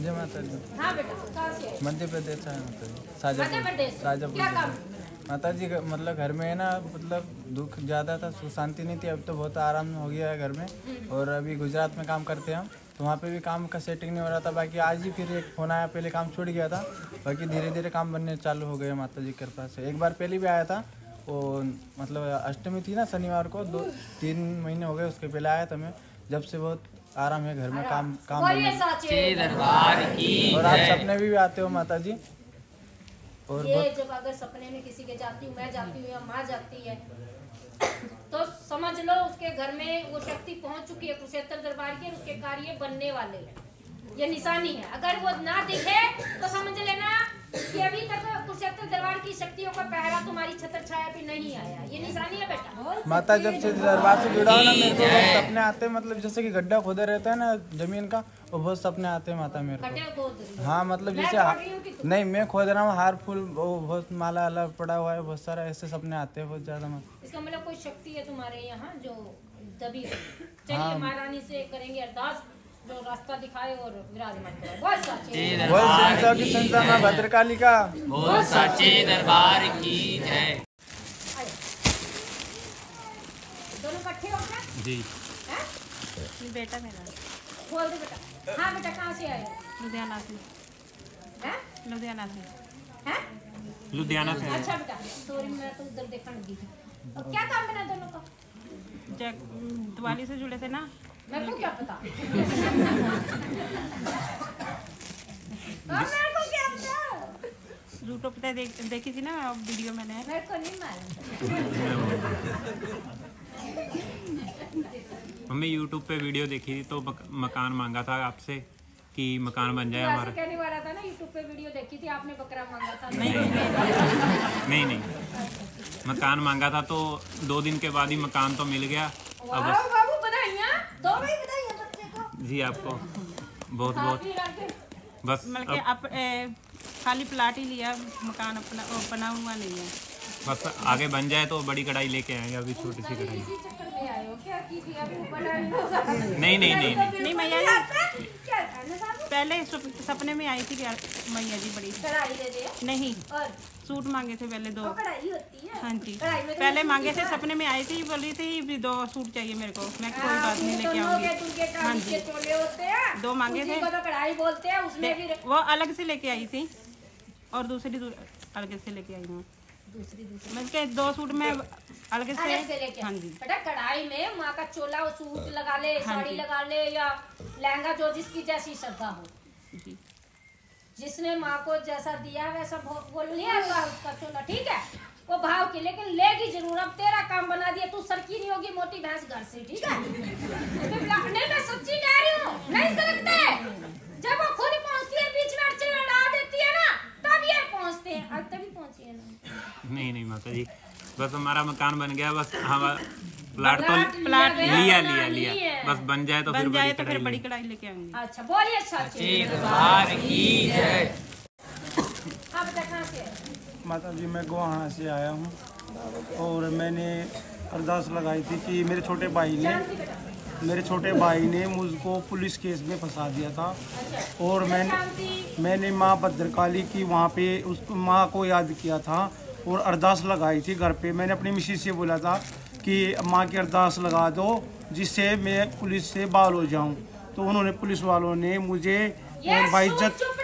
जय माता जी हाँ बेटा कहाँ से? मध्य प्रदेश है माता जी? क्या काम? माता जी मतलब घर में है ना मतलब दुख ज़्यादा था सुख शांति नहीं थी अब तो बहुत आराम हो गया है घर में। और अभी गुजरात में काम करते हैं हम तो वहाँ पे भी काम का सेटिंग नहीं हो रहा था बाकी आज ही फिर एक फ़ोन आया पहले काम छूट गया था बाकी धीरे धीरे काम बनने चालू हो गए माता जी कृपा से। एक बार पहले भी आया था वो मतलब अष्टमी थी ना शनिवार को दो तीन महीने हो गए उसके पहले आया था मैं जब से बहुत आराम है घर में काम काम दरबार की और आप सपने में भी आते हो माता जी और ये जब अगर सपने में किसी के जाती हूँ मैं जाती हूँ या माँ जाती है तो समझ लो उसके घर में वो शक्ति पहुँच चुकी है कुरुक्षेत्र दरबार की उसके कार्य बनने वाले हैं। ये निशानी है। अगर वो ना दिखे तो समझ लेना कि अभी तक कुरुक्षेत्र दरबार की शक्तियों का पहरा तुम्हारी छत्र छाया पे नहीं आया। ये निशानी है बेटा? माता जब से दरबार से जुड़ा हो ना मेरे को बहुत सपने आते हैं मतलब जैसे कि गड्ढा खोदा रहता है ना ज़मीन का वो बहुत सपने आते हैं माता मेरे को। हो। मतलब जैसे नहीं मैं खोद रहा हूँ हार फूल वो बहुत माला वाला पड़ा हुआ है बहुत सारा ऐसे सपने आते हैं बहुत ज़्यादा मतलब। इसका मतलब कोई शक्ति है तुम्हारे यहाँ जो दबी चलिए हाँ। महारानी से करेंगे अरदास। जो रास्ता दिखाए और विराजमान की माँ भद्रकाली का। बोल साचे दरबार की जय। दोनों इकट्ठे हो क्या जी। बेटा मेरा। खोल दे बेटा। हाँ बेटा कहाँ से आए? लुधियाना से। हैं? लुधियाना से। हैं? लुधियाना से। अच्छा बेटा सॉरी मैं तो उधर देखने लगी थी। और क्या काम बना दोनों का? दिवाली से जुड़े थे ना? मेरे को क्या पता? हाँ, मेरे को क्या पता? यूट्यूब पे देख देखी थी ना वीडियो मैंने? मेरे को नहीं मालूम। हमने यूट्यूब पे वीडियो देखी थी तो मकान मांगा था आपसे कि मकान बन जाए हमारा? कहने वाला था ना यूट्यूब पे वीडियो देखी थी आपने बकरा मांगा था। नहीं। नहीं मकान मांगा था तो दो दिन के बाद ही मकान तो मिल गया। अब वाह बस बाबू बधाइयाँ दो भाई बताइए बच्चे को। जी आपको बहुत बहुत। बस मतलब कि अब ए, खाली प्लाट ही लिया मकान अपना बना हुआ नहीं है। बस आगे बन जाए तो बड़ी कढ़ाई लेके आएँगे अभी छोटी सी कढ़ाई। में हो। नहीं नहीं नहीं नहीं। नहीं पहले सपने में आई थी कि मैया जी बड़ी कढ़ाई दे दे। नहीं। और? सूट मांगे थे पहले दो। वो कढ़ाई होती है? हाँ जी। तो पहले मांगे थे सपने में आई थी बोल रही थी भी दो सूट चाहिए मेरे को मैं कोई हाँ, बात नहीं लेके आऊँगी। हाँ जी। के चोले होते हैं। दो मांगे थे। तो हैं वो अलग से लेके आई थी और दूसरी अलग से लेके आई हूँ। दूसरी दूसरी। मैं के दो सूट में अलग से से लेके हाँ जी। बेटा कढ़ाई में माँ का चोला और सूट लगा ले हाँ साड़ी लगा ले या लहंगा जो जिसकी जैसी श्रद्धा हो। जिसने माँ को जैसा दिया है वैसा वो ले आता उसका चोला ठीक है? वो भाव की लेकिन लेगी ज़रूर अब तेरा काम बना दिया तू सरकी नहीं होगी मोटी भैंस घर से ठीक है? नहीं मैं सच्ची कह रही हूँ नहीं सरकते जब वो खुद पहुँचती है बीच में अड़चन लड़ा देती है ना तब ये पहुँचते हैं अब तभी पहुँची है ना। नहीं नहीं माता जी बस हमारा मकान बन गया बस हमारा प्लाट तो प्लाट लिया लिया लिया बस बन जाए तो फिर बन जाए बड़ी तो फिर बड़ी कढ़ाई लेके आऊँगी अच्छा बोलिए अच्छा जय। हाँ बता कहाँ माता जी मैं गोहाना से आया हूँ। और मैंने अरदास लगाई थी कि मेरे छोटे भाई ने मेरे छोटे भाई ने मुझको पुलिस केस में फंसा दिया था। और मैंने मैंने माँ भद्रकाली की वहाँ पे उस माँ को याद किया था। और अरदास लगाई थी घर पे। मैंने अपनी मिसिस से बोला था कि माँ की अरदास लगा दो जिससे मैं पुलिस से बाल हो जाऊँ। तो उन्होंने पुलिस वालों ने मुझे बाइज्जत अच्छा हूँ।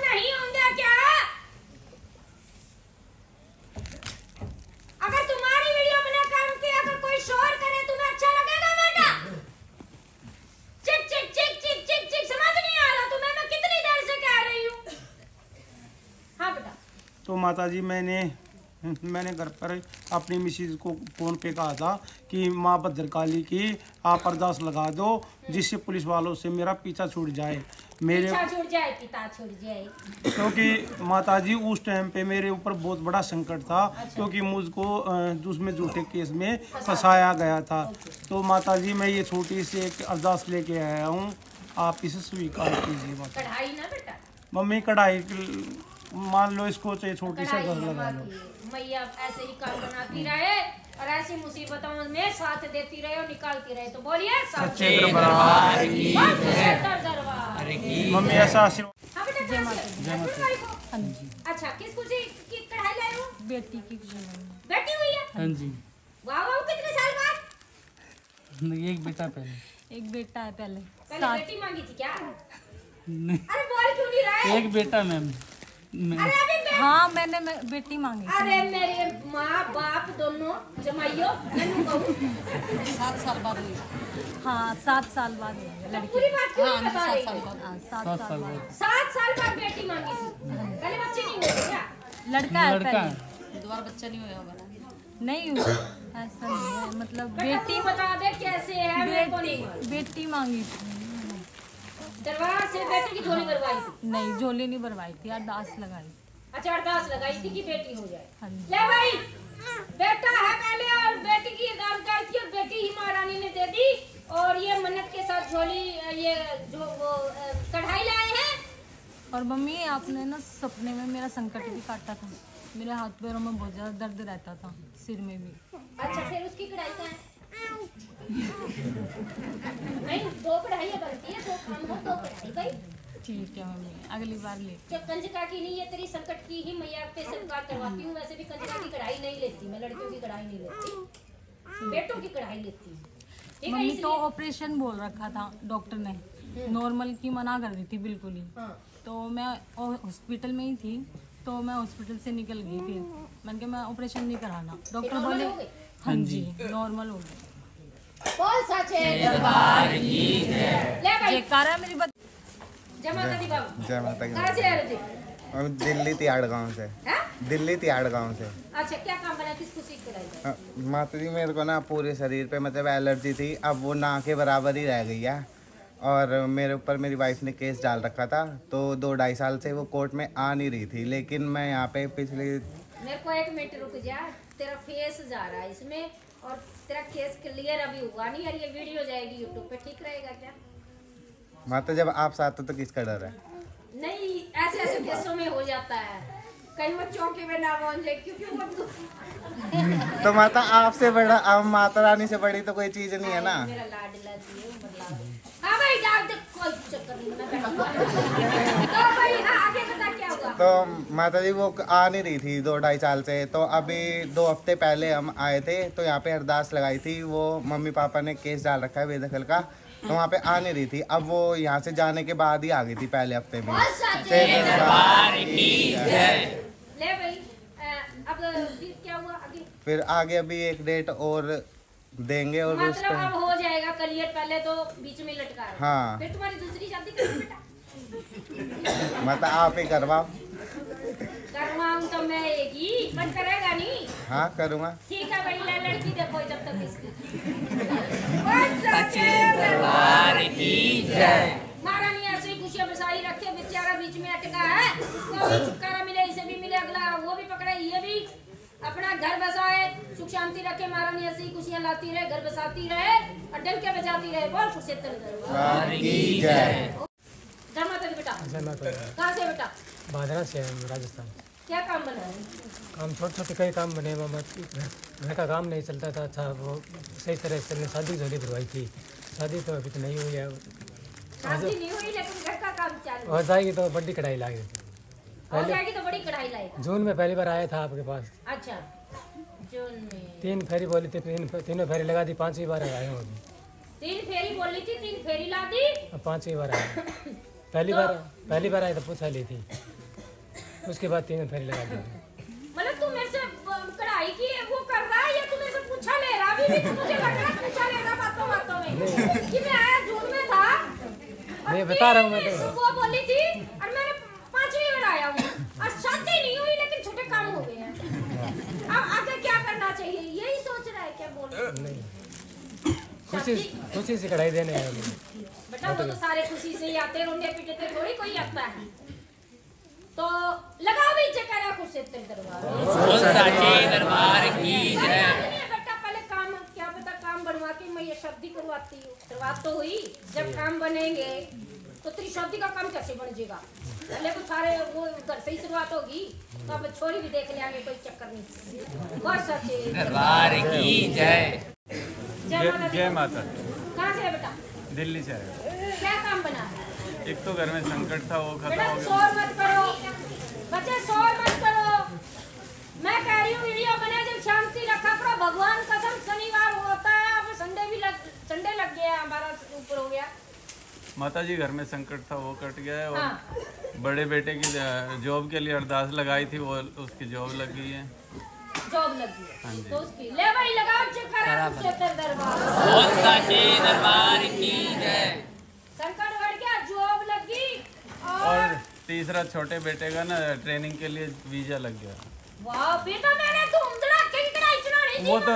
तो माता जी मैंने मैंने घर पर अपनी मिसिज को फ़ोन पे कहा था कि माँ भद्रकाली की आप अरदास लगा दो जिससे पुलिस वालों से मेरा पीछा छूट जाए। मेरे पीछा छूट जाए पिता छूट जाए। क्योंकि माता जी उस टाइम पे मेरे ऊपर बहुत बड़ा संकट था क्योंकि मुझको उसमें झूठे केस में फंसाया गया था। तो माता जी मैं ये छोटी सी एक अरदास लेके आया हूँ। आप इसे स्वीकार कीजिए माता मम्मी कढ़ाई मान लो इसको छोटी सी घर लगा लो। मैया ऐसे ही काम बनाती रहे और ऐसी मुसीबतों में साथ देती रहे और निकालती रहे। तो बोलिए सच्चे दरबार की दरबार। मम्मी ऐसा आशीर्वाद। हाँ हाँ जी। अच्छा किस खुशी की कढ़ाई लाए हो? बेटी की बेटी हुई है हाँ जी। वाह वाह कितने साल बाद? एक बेटा पहले। एक बेटा है पहले। पहले बेटी मांगी थी क्या? नहीं। अरे बोल क्यों नहीं रहा है? एक बेटा मैम। मैं अरे अभी बे- हाँ मैंने मैं बेटी मांगी अरे मेरे माँ बाप दोनों जमाइयो सात साल बाद हाँ सात साल बाद लड़की पूरी बात क्यों नहीं बता सात रही? साल है? बाद। हाँ सात साल साल बाद। सात साल बाद बेटी मांगी थी। पहले बच्चे नहीं हुए क्या? लड़का है लड़का पहले। दोबारा बच्चा नहीं हुआ होगा नहीं हुआ। ऐसा नहीं है। मतलब बेटी बता दे कैसे है मेरे को नहीं बेटी बेटी मांगी थी। दरबार से बेटे की झोली भरवाई थी। नहीं झोली नहीं भरवाई थी अरदास लगाई अच्छा अरदास लगाई थी कि बेटी हो जाए। हाँ ले भाई बेटा है पहले और बेटी की अरदास की और बेटी ही महारानी ने दे दी और ये मन्नत के साथ झोली ये जो वो कढ़ाई लाए हैं। और मम्मी आपने ना सपने में मेरा संकट भी काटा था। मेरे हाथ पैरों में बहुत ज़्यादा दर्द रहता था सिर में भी। अच्छा फिर उसकी कढ़ाई कहाँ है? नहीं दो कढ़ाइयाँ बनती है दो काम हो दो कढ़ाई भाई। ठीक है मम्मी अगली बार ले। जो कंजका की नहीं ये तेरी संकट की ही मैया पे स्वीकार करवाती हूँ वैसे भी कंजका की कढ़ाई नहीं लेती मैं लड़कियों की कढ़ाई नहीं लेती बेटों की कढ़ाई लेती हूँ। मम्मी तो ऑपरेशन बोल रखा था डॉक्टर ने। नॉर्मल की मना कर दी थी बिल्कुल ही। हाँ। तो मैं हॉस्पिटल में ही थी तो मैं हॉस्पिटल से निकल गई फिर। मैंने कहा मैं ऑपरेशन नहीं कराना। डॉक्टर बोले हाँ जी नॉर्मल हो गई। बोल सचे। दरबार की ले भाई। जयकारा मेरी बात जमा कर दी बाबू। जय माता कहाँ की से आ रहे थे हम दिल्ली तिहाड़ गाँव से। हैं? दिल्ली तिहाड़ गाँव से। अच्छा क्या काम बना किस खुशी की कढ़ाई अ, माता जी मेरे को ना पूरे शरीर पे मतलब एलर्जी थी। अब वो ना के बराबर ही रह गई है। और मेरे ऊपर मेरी वाइफ ने केस डाल रखा था। तो दो ढाई साल से वो कोर्ट में आ नहीं रही थी। लेकिन मैं यहाँ पे पिछले मेरे को एक मिनट रुक जा। तेरा फेस जा रहा है। इसमें और तेरा केस क्लियर अभी हुआ नहीं और ये वीडियो जाएगी यूट्यूब पे ठीक रहेगा क्या? माता जब आप साथ हो तो किसका डर है? नहीं ऐसे ऐसे केसों में हो जाता है। कहीं वो चौके में ना पहुँच जाए क्योंकि वो तो माता आपसे बड़ा अब माता रानी से बड़ी तो कोई चीज़ नहीं है ना? मेरा लाडला जी है, भाई जाओ देख कोई चक्कर नहीं मैं बैठी तो भाई हाँ तो माता जी वो आ नहीं रही थी दो ढाई साल से। तो अभी दो हफ़्ते पहले हम आए थे तो यहाँ पे अरदास लगाई थी। वो मम्मी पापा ने केस डाल रखा है बेदखल का तो वहाँ पे आ नहीं रही थी। अब वो यहाँ से जाने के बाद ही आ गई थी पहले हफ़्ते में। फिर दरबार की जय। ले भाई अब क्या हुआ आगे? अभी एक डेट और देंगे और मतलब अब हो जाएगा क्लियर पहले तो बीच में लटका। हाँ। फिर तुम्हारी दूसरी शादी बेटा मतलब आप ही करवाओ करवाऊं तो मैं एक ही करेगा नहीं। हाँ करूँगा। ठीक है भाई लड़की देखो जब तक इसकी। सच्चे दरबार की जय। महारानी ऐसे ही खुशियाँ बसाई रखे बेचारा बीच में अटका है। उसको भी छुटकारा मिले इसे भी मिले अगला वो भी पकड़े ये भी। अपना घर बसाए सुख शांति रखे महारानी ऐसे खुशियाँ लाती रहे घर बसाती रहे और डल के बजाती रहे बहुत बोल कुरुक्षेत्र दरबार राम की जय जय माता दी बेटा कहाँ से बेटा बादरा से है राजस्थान। क्या काम बना है? काम छोटे छोटे कई काम बने घर का काम नहीं चलता था। अच्छा वो सही तरह से चलने शादी झोली भरवाई थी। शादी तो अभी तो नहीं हुई है। शादी नहीं हुई लेकिन घर का काम चालू और जाएगी तो बड्डी कढ़ाई लाएगी। जाएगी तो बड़ी कढ़ाई लाएगा। जून में पहली बार आया था आपके पास। अच्छा जून में। तीन फेरी बोली थी तीन तीनों फेरी लगा दी पांचवी बार आए हूँ अभी। तीन फेरी बोली थी तीन फेरी ला दी। पांचवी बार आए पहली बार पहली बार आई तो पूछा ली थी। उसके बाद तीन फेरी लगा दी। मतलब तू मेरे से कढ़ाई की वो कर रहा है या तू मेरे से पूछा ले रहा? अभी भी तो मुझे लग रहा है पूछा ले रहा बातों बातों में कि मैं आया जून में था। नहीं, बता रहा हूँ मैं तो। वो बोली थी और मैंने पांचवी बार आया हूँ। और शादी नहीं हुई लेकिन छोटे काम हो गए हैं। अब आगे क्या करना चाहिए? यही सोच रहा है क्या बोल नहीं। खुशी खुशी से कढ़ाई देने आए बेटा वो तो सारे खुशी से ही आते रोंडे पीटते थोड़ी कोई आता है। तो लगाओ भी चेकरा कुरुक्षेत्र दरबार। बोल सच्चे दरबार की जय। बेटा पहले काम क्या पता काम बनवा के मैं ये शादी करवाती हूँ। शुरुआत तो हुई जब काम बनेंगे तो तेरी शादी का काम कैसे बन जाएगा? पहले तो सारे वो घर से ही शुरुआत होगी तो अब छोरी भी देख लेंगे कोई चक्कर नहीं। बहुत सच्चे दरबार की जय। जय माता दी। जय माता कहाँ से है बेटा? दिल्ली से आए क्या काम बना? एक तो घर में संकट था वो खत्म हो गया। शोर मत करो। बच्चे शोर मत करो। मैं कह रही हूँ वीडियो बना जब शांति रखा करो। भगवान कसम शनिवार होता है अब संडे भी लग संडे लग गया हमारा ऊपर हो गया। माता जी घर में संकट था वो कट गया है और हाँ। बड़े बेटे की जॉब के लिए अरदास लगाई थी वो उसकी जॉब लग गई है। जॉब लगी हाँ। है तो उसकी ले भाई लगाओ चक्कर दरबार। दरबार की जय संकट बढ़ गया जॉब लगी और और तीसरा छोटे बेटे का ना ट्रेनिंग के लिए वीज़ा लग गया। वाह बेटा मैंने थी वो तो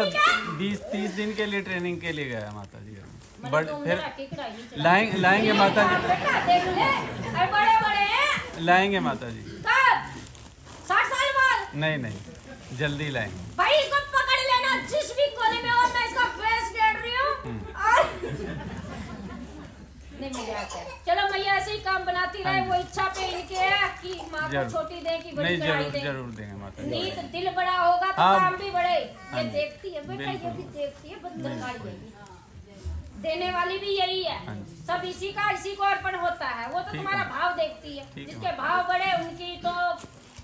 बीस तीस दिन के लिए ट्रेनिंग के लिए गया माता जी बट फिर। लाएँगे लाएँगे माता जी लाएँगे माता जी साल बाद। नहीं नहीं जल्दी लाएँगे भाई इसको पकड़ लेना जिस भी कोने में हो मैं इसका फेस देख रही हूँ और नहीं मज़ाक है। चलो मैया ऐसे ही काम बनाती रहे वो इच्छा पे इनके है कि माँ को छोटी दे कि बड़ी कराई ज़रूर दे। ज़रूर देंगे माता जी नीत दिल बड़ा होगा तो हाँ। काम भी बढ़े। हाँ ये देखती है बेटा ये भी देखती है बंदर देने वाली भी यही है। हाँ सब इसी का इसी को अर्पण होता है। वो तो तुम्हारा भाव देखती है। जिसके भाव बड़े उनकी तो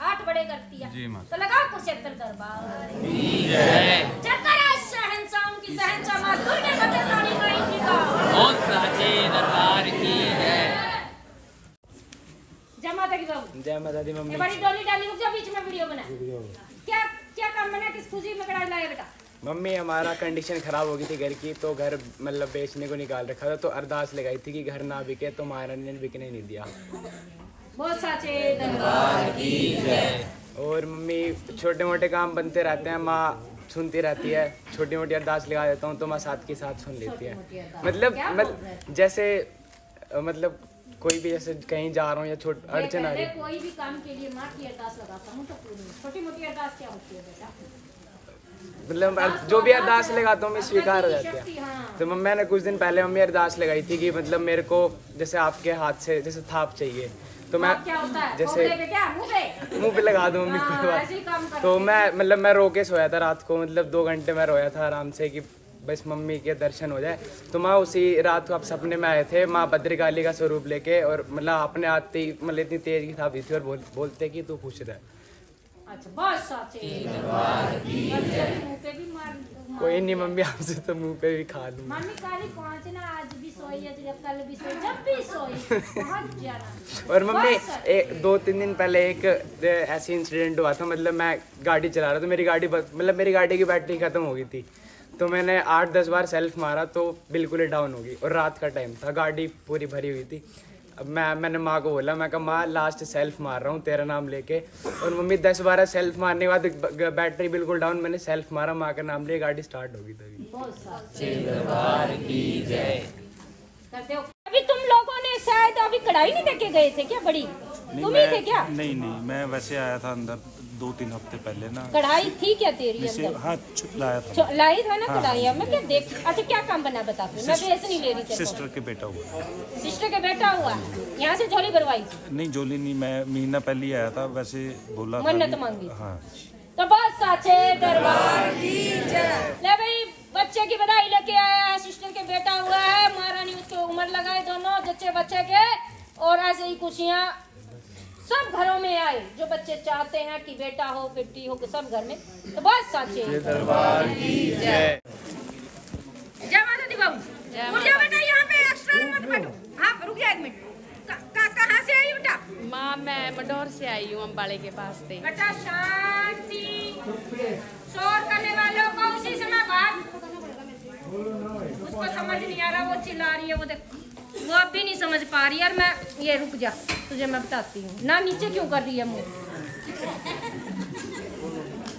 आठ बड़े करती है। जी तो लगाओ कुरुक्षेत्र दरबार। चक्कर है शहंशाह की शहंशाह माँ दुर्गे बदल साचे दरबार की जय जय माता की बाबू जय माता दी ये मम्मी बड़ी डोली डाली जा बीच में वीडियो बना। क्या क्या काम बना किस खुशी में कड़ा लाया बेटा? मम्मी हमारा कंडीशन खराब हो गई थी घर की तो घर मतलब बेचने को निकाल रखा था तो अरदास लगाई थी कि घर ना बिके तो महारानी ने बिकने नहीं दिया। बहुत साचे दरबार की जय। और मम्मी छोटे मोटे काम बनते रहते हैं माँ सुनती रहती है छोटी मोटी अरदास लगा देता हूँ तो मैं साथ के साथ सुन लेती है। मतलब रहे मतलब जैसे मतलब कोई भी जैसे कहीं जा रहा हूँ या छोट अड़चन आ रही। कोई भी काम के लिए माँ की अरदास लगाता हूँ तो छोटी मोटी अरदास क्या होती है बेटा? मतलब जो भी अरदास लगाता हूँ मैं स्वीकार हो जाती है। हाँ। तो मम्मी मैंने कुछ दिन पहले मम्मी अरदास लगाई थी कि मतलब मेरे को जैसे आपके हाथ से जैसे थाप चाहिए। तो मैं आप क्या होता है? जैसे मुँह पे लगा दूँ मम्मी कोई बात। तो मैं मतलब मैं रो के सोया था रात को मतलब दो घंटे मैं रोया था आराम से कि बस मम्मी के दर्शन हो जाए। तो माँ उसी रात को आप सपने में आए थे माँ भद्रकाली का स्वरूप लेके और मतलब अपने आते ही मतलब इतनी तेज की था थी और बोल, बोलते कि तू खुश रह। अच्छा बहुत कोई नहीं मम्मी आपसे तो मुँह पे भी खा लूँ मम्मी काली पहुँचना आज भी सोई है जब कल भी सोई जब भी सोई पहुँच जाना और मम्मी एक दो तीन दिन पहले एक ऐसे इंसिडेंट हुआ था मतलब मैं गाड़ी चला रहा था मेरी गाड़ी मतलब मेरी गाड़ी की बैटरी खत्म हो गई थी। तो मैंने आठ दस बार सेल्फ मारा तो बिल्कुल ही डाउन हो गई और रात का टाइम था गाड़ी पूरी भरी हुई थी। मैं मैंने माँ को बोला मैं कहा माँ लास्ट सेल्फ मार रहा हूँ तेरा नाम लेके। और मम्मी दस बारह सेल्फ मारने के बाद बैटरी बिल्कुल डाउन मैंने सेल्फ मारा माँ का नाम लिया गाड़ी स्टार्ट होगी गई तभी। बहुत साचे दरबार की जय। करते हो? अभी तुम लोगों ने शायद अभी कढ़ाई नहीं देखे गए थे क्या? बड़ी? तुम ही थे क्या? नहीं नहीं मैं वैसे आया था अंदर। दो तीन हफ़्ते पहले ना। कढ़ाई थी क्या तेरी अंदर? हाँ लाया था। लाई था ना हाँ। कढ़ाई मैं क्या देख अच्छा क्या काम बना बता फिर मैं बेस नहीं ले रही सिस्टर के बेटा हुआ। सिस्टर के बेटा हुआ? यहाँ से झोली भरवाई थी? नहीं जोली नहीं मैं महीना पहले ही आया था वैसे बोला मन्नत मांगी। हाँ। तो बस साचे दरबार ले भाई बच्चे की बधाई लेके आया है सिस्टर के बेटा हुआ है। महारानी उसको उम्र लगाए दोनों जच्चे बच्चे के। और ऐसे ही खुशियाँ। सब घरों में आए जो बच्चे चाहते हैं कि बेटा हो बेटी हो कि सब घर में तो बस साचे दरबार की जय। जय माता दी बाबू। रुक जा बेटा यहाँ पे एक्स्ट्रा मत बैठो हाँ रुक जा एक मिनट का- का- कहाँ से आई बेटा? माँ मैं मडोर से आई हूँ अम्बाड़े के पास से। बेटा शांति। शोर करने वालों को उसी समय बात उसको समझ नहीं आ रहा वो चिल्ला रही है वो देख। वो अब भी नहीं समझ पा रही और मैं, ये रुक जा, तुझे मैं बताती हूँ। ना, नीचे क्यों कर रही है मुँह?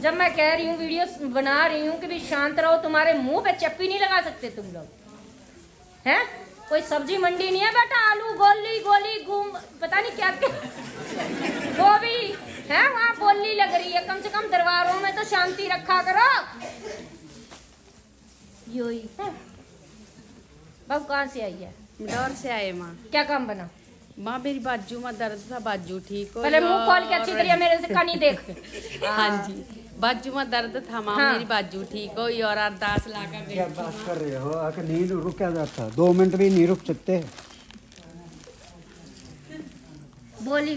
जब मैं कह रही हूँ वीडियो बना रही हूँ कि भी शांत रहो, तुम्हारे मुँह पे चप्पी नहीं लगा सकते तुम लोग। हैं? कोई सब्ज़ी मंडी नहीं है बेटा? आलू, गोली गोली, घूम, पता नहीं क्या वो भी, है? वहाँ बोली लग रही है, कम से कम दरबारों में तो शांति रखा करो। यो ही है बाबू कहाँ से आई है? मडोर से आए माँ। क्या काम बना? माँ मेरी बाजू में दर्द था बाजू ठीक हो पहले मुँह खोल के अच्छी तरह मेरे से कनी देख। हाँ। जी। बाजू में दर्द था माँ हाँ। मेरी बाजू ठीक हो और अरदास लाकर क्या बात कर रहे हो? आके नहीं रुका जाता। दो मिनट भी नहीं रुक सकते। बोली।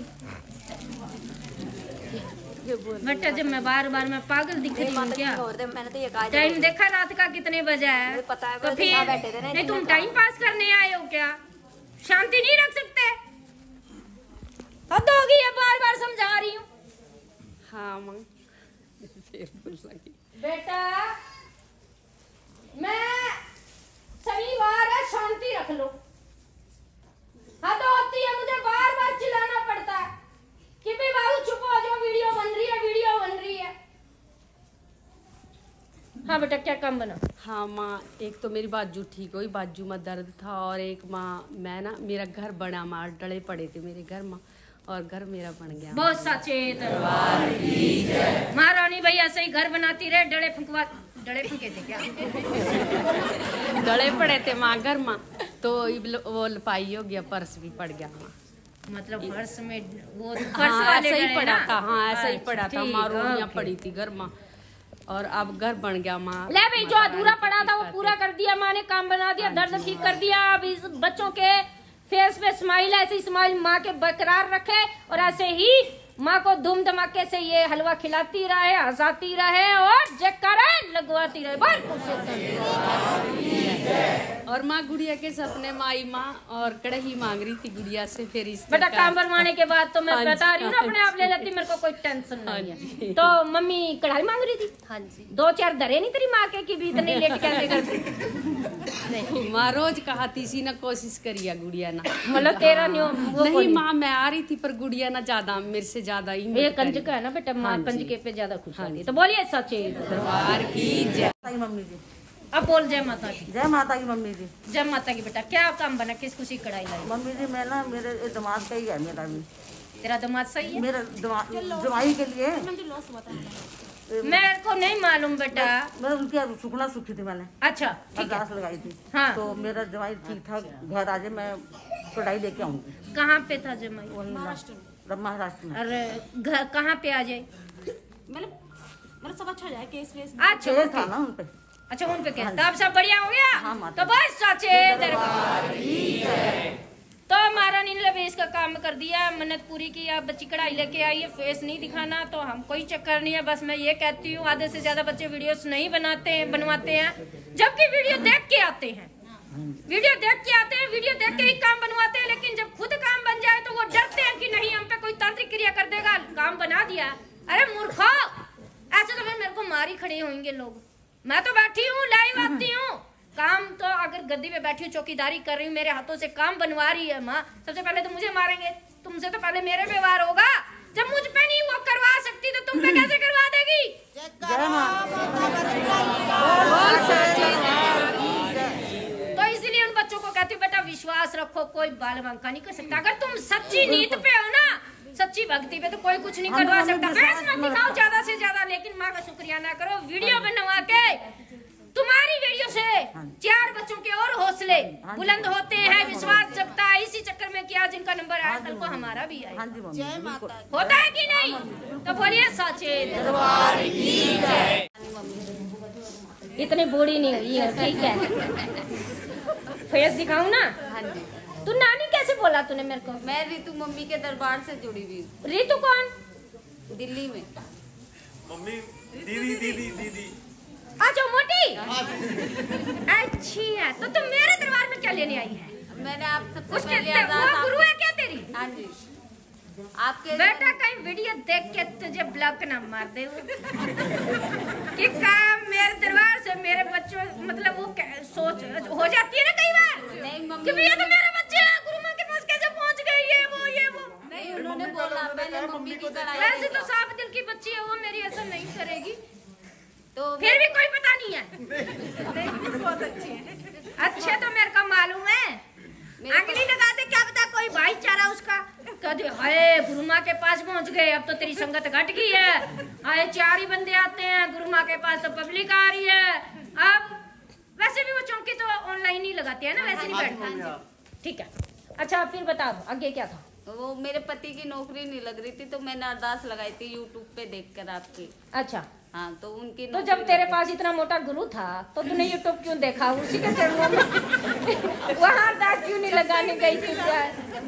बेटा जब मैं बार बार मैं पागल दिख रही हूँ क्या? मैंने तो ये कहा टाइम देखा रात का कितने बजे है पता है, तो फिर यहाँ बैठे थे ना, नहीं तुम टाइम पास करने आए हो क्या? शांति नहीं रख सकते? हद होगी है बार बार समझा रही हूँ। हाँ बेटा मैं शनिवार है शांति रख लो। हद होती है मुझे बार बार चिल्लाना पड़ता है। कि भी बाबू चुप हो जाओ वीडियो बन रही है वीडियो बन रही है। हाँ बेटा क्या काम बना? हाँ माँ एक तो मेरी बाजू ठीक हुई बाजू में दर्द था और एक माँ मैं ना मेरा घर बना माँ डले पड़े थे मेरे घर में और घर मेरा बन गया। बहुत सचेत महारानी भैया से ही घर बनाती रहे डड़े फुकवा डड़े फुके थे क्या? डले पड़े थे माँ घर में। तो वो लपाई हो गया पर्स भी पड़ गया माँ। मतलब फर्श में वो फर्श हाँ वाले ऐसा ही पड़ा था हाँ ऐसा ही अच्छा, पड़ा था ठीक, माँ रोटियाँ। पड़ी थी घर में। और अब घर बन गया माँ। ले भाई जो अधूरा पड़ा था वो पूरा कर दिया माँ ने काम बना दिया दर्द ठीक कर दिया। अब इस बच्चों के फेस पे स्माइल ऐसी स्माइल माँ के बरकरार रखे और ऐसे ही माँ को धूम धमाके से ये हलवा खिलाती रहे हंसाती रहे और जयकारा लगवाती रहे। बोल खुश। और माँ गुड़िया के सपने माई माँ और कढ़ाई मांग रही थी गुड़िया से फिर इस बेटा काम बनवाने के बाद तो मैं हाँ बता रही हूँ ना हाँ अपने आप ले लेती मेरे को कोई टेंशन नहीं है। तो मम्मी कढ़ाई मांग रही थी? हाँ जी। दो चार धरे नहीं तेरी माँ के कि भी इतनी लेट कैसे करती? माँ रोज कहा थी इसी ने कोशिश करिया गुड़िया ना। मतलब तेरा न्यू- वो नहीं माँ मैं आ रही थी पर गुड़िया ना ज़्यादा मेरे से ज़्यादा ही ये कंजक है ना बेटा माँ हाँ जी। कंजके पे ज़्यादा खुश होती है। तो बोलिए सचे दरबार की जय। मम्मी जी। अब बोल जय माता की। जय माता की मम्मी जी। जय माता की बेटा क्या काम बना किस खुशी कढ़ाई लाई? मम्मी जी मैं ना मेरे दिमाग का ही है मेरा भी। तेरा दामाद सही है? मेरा दिमाग के लिए। मेरे को नहीं मालूम बेटा। मैं उनकी सुखना सुखी थी मैंने। अच्छा ठीक है। अरदास लगाई थी। हाँ। तो मेरा जमाई ठीक ठाक घर आज मैं कढ़ाई लेके आऊँगी। कहाँ पे था जमाई? महाराष्ट्र महाराष्ट्र में। और घर कहाँ पे आ जाए? मतलब मतलब सब अच्छा जाए केस वेस अच्छा था ना उन पे अच्छा उन पे क्या तब सब बढ़िया हो गया तो बस सचे दरबार। तो महारानी ने लवेश का काम कर दिया मन्नत पूरी की। आप बच्ची कढ़ाई लेके आई है फेस नहीं दिखाना तो हम कोई चक्कर नहीं है। बस मैं ये कहती हूँ आधे से ज़्यादा बच्चे वीडियोस नहीं बनाते हैं बनवाते हैं जबकि वीडियो देख के आते हैं। वीडियो देख के आते हैं वीडियो देख के ही काम बनवाते हैं लेकिन जब खुद काम बन जाए तो वो डरते हैं कि नहीं हम पे कोई तांत्रिक क्रिया कर देगा काम बना दिया। अरे मूर्खो! ऐसे तो फिर मेरे को मार ही खड़े होंगे लोग। मैं तो बैठी हूँ लाइव आती हूँ। काम तो अगर गद्दी पे बैठी हूँ चौकीदारी कर रही हूँ मेरे हाथों से काम बनवा रही है माँ। सबसे पहले तो मुझे मारेंगे। तुमसे तो पहले मेरे व्यवहार होगा। जब मुझ पे नहीं वो करवा सकती तो तुम पे कैसे करवा देगी? तो इसलिए उन बच्चों को कहती हूँ बेटा विश्वास रखो कोई बाल बांका नहीं कर सकता। अगर तुम सच्ची नीत पे हो ना सच्ची भक्ति पे तो कोई कुछ नहीं करवा सकता। दिखाओ ज़्यादा से ज़्यादा लेकिन माँ का शुक्रिया ना करो। वीडियो बनवा के तुम्हारी वीडियो से चार बच्चों के और हौसले बुलंद होते हैं विश्वास जगता है। इसी चक्कर में किया जिनका नंबर आया कल को हमारा भी आया। जय माता होता है कि नहीं? तो बोलिए साचे दरबार की जय इतनी बूढ़ी नहीं हुई है ठीक है। फेस दिखाऊँ ना? हाँ तू नानी कैसे बोला तूने मेरे को? मैं रितु मम्मी के दरबार से जुड़ी हुई हूँ, रितु कौन? दिल्ली में। मम्मी दीदी दीदी। दीदी अच्छा मोटी। अच्छी है तो तुम मेरे दरबार में क्या लेने आई है? मैंने आप सबसे उसके पहले वो गुरु है क्या तेरी? हाँ जी। आपके बेटा कहीं वीडियो देख के तुझे ब्लॉक ना मार दे। वो। कि काम मेरे दरबार से मेरे बच्चों मतलब वो सोच हो जाती है ना कई बार? नहीं कि मम्मी भैया तो मेरे बच्चे हैं गुरु माँ के पास कैसे पहुँच गए ये वो ये वो नहीं उन्होंने बोला पहले मम्मी की वैसे तो साफ़ दिल की बच्ची है वो मेरी ऐसा नहीं करेगी। तो फिर भी कोई पता नहीं है। बहुत अच्छे अच्छे तो मेरे को मालूम है। अगली लगाते क्या पता कोई भाईचारा उसका कभी हाय गुरु माँ के पास पहुँच गए अब तो तेरी संगत घट गई है। हाय चार ही बंदे आते हैं गुरु माँ के पास तो पब्लिक आ रही है। अब वैसे भी वो चौकी तो ऑनलाइन ही लगाती है ना वैसे नहीं बैठता ठीक है। अच्छा फिर बता दो आगे क्या था? वो मेरे पति की नौकरी नहीं लग रही थी तो मैंने अरदास लगाई थी यूट्यूब पे देखकर आपकी। अच्छा। हाँ तो उनकी तो जब तेरे पास इतना मोटा गुरु था तो तूने यूट्यूब क्यों देखा? उसी के चरणों में वहाँ अरदास क्यों नहीं लगाने गई थी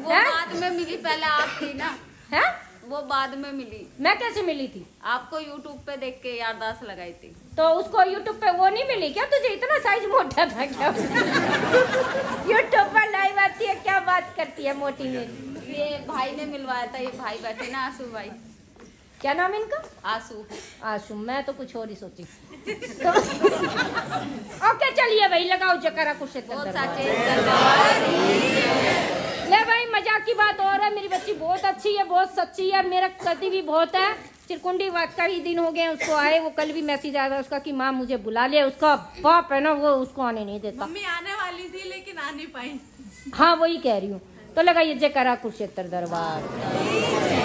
वो बाद में मिली पहले आप थी ना। है? वो बाद में मिली। मैं कैसे मिली थी? आपको यूट्यूब पे देख के यारदास लगाई थी। तो उसको यूट्यूब पे वो नहीं मिली क्या? तुझे इतना साइज़ मोटा था क्या? यूट्यूब पर लाइव आती है क्या बात करती है मोटी मेरी ये भाई ने मिलवाया था ये भाई बैठे ना आँसू भाई। क्या नाम है इनका? आँसू। आशु मैं तो कुछ और ही सोची तो, ओके चलिए भाई लगाओ जकरा कुछ ले भाई मज़ाक की बात और है मेरी बच्ची बहुत अच्छी है बहुत सच्ची है मेरा कति भी बहुत है। चिरकुंडी वाट का ही दिन हो गया उसको आए वो कल भी मैसेज आया था उसका कि माँ मुझे बुला लिया उसका बाप है ना वो उसको आने नहीं देता। मम्मी आने वाली थी लेकिन आ नहीं पाई। हाँ वही कह रही हूँ। तो लगाइए जयकारा कुरुक्षेत्र दरबार।